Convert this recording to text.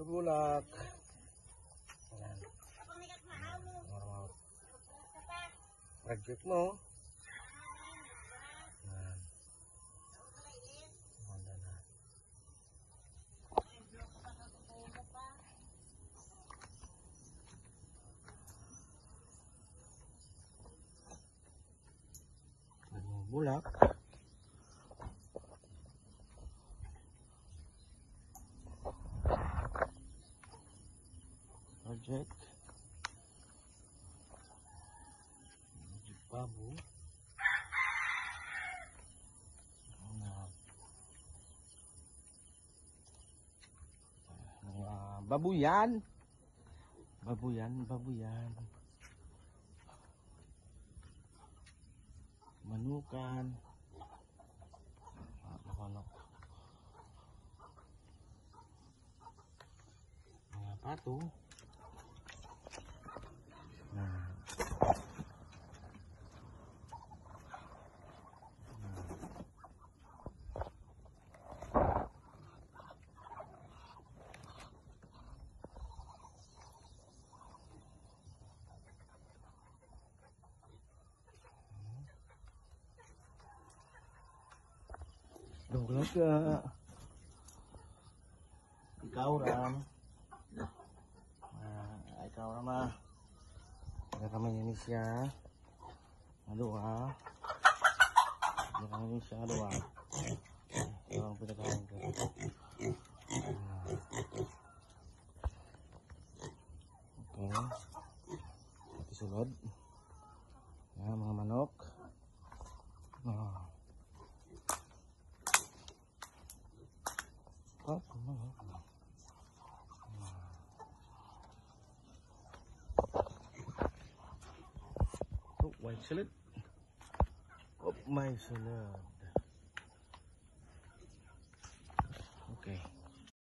Bulak-bulak. Ayan. Oh. Mo. Ayan. Wala na. Bulak. Bulak. Project Babu. Babuyan. Babuyan, babuyan. Manukan. Manok. Mga pato. Dong ke ikaw ram. Nah, ikaw ram ah. Ada kami Indonesia. Aduh ah. Ada kami Indonesia aduh ah. Orang pindah kawan ke. Oke. Mati sulod. Ya, mga manok. Nah. Oh, my salad. Of my. Okay.